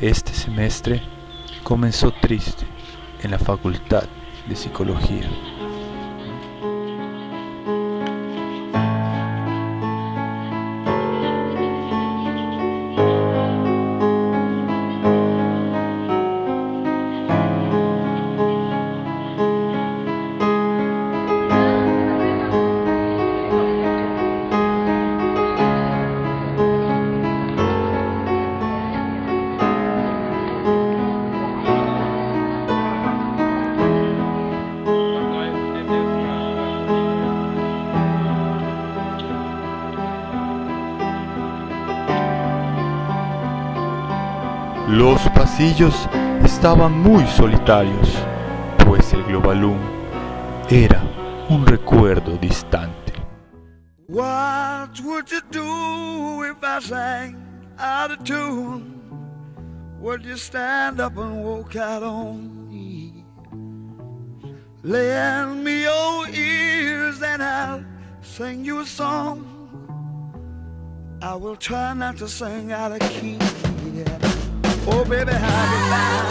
Este semestre comenzó triste en la Facultad de Psicología. Los pasillos estaban muy solitarios, pues el Globalum era un recuerdo distante. What would you do if I sang out of tune? Would you stand up and walk out on me? Lend me your ears and I'll sing you a song. I will try not to sing out of key. Yeah. Oh, baby, how you like?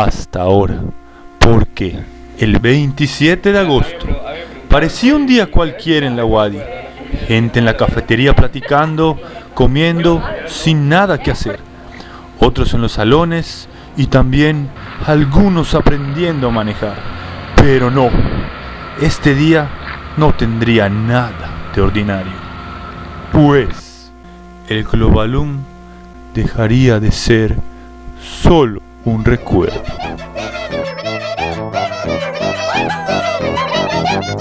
Hasta ahora, porque el 27 de agosto parecía un día cualquiera en la Wadi. Gente en la cafetería platicando, comiendo, sin nada que hacer. Otros en los salones y también algunos aprendiendo a manejar. Pero no, este día no tendría nada de ordinario. Pues el Globalum dejaría de ser solo un recuerdo.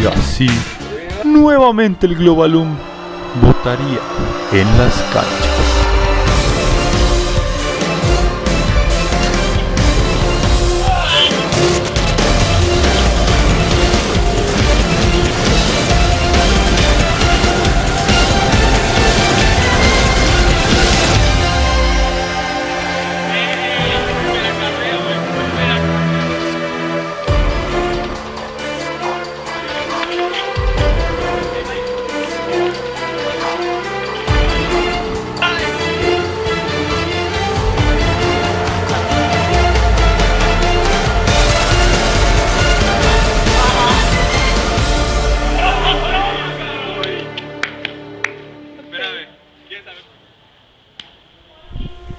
Y así, nuevamente el Globalum votaría en las canchas.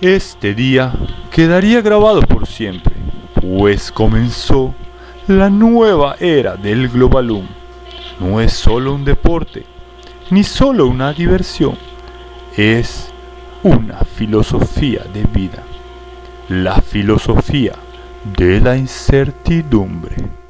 Este día quedaría grabado por siempre, pues comenzó la nueva era del Globalum. No es solo un deporte, ni solo una diversión, es una filosofía de vida, la filosofía de la incertidumbre.